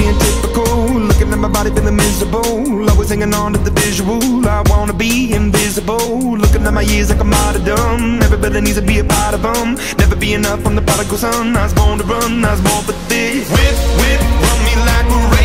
being typical. Looking at my body feeling miserable. Always hanging on to the visual. I wanna be invisible. Looking at my years like a martyrdom Everybody needs to be a part of them Never be enough from the prodigal son. I was born to run, I was born for this. Whip, whip, run me like a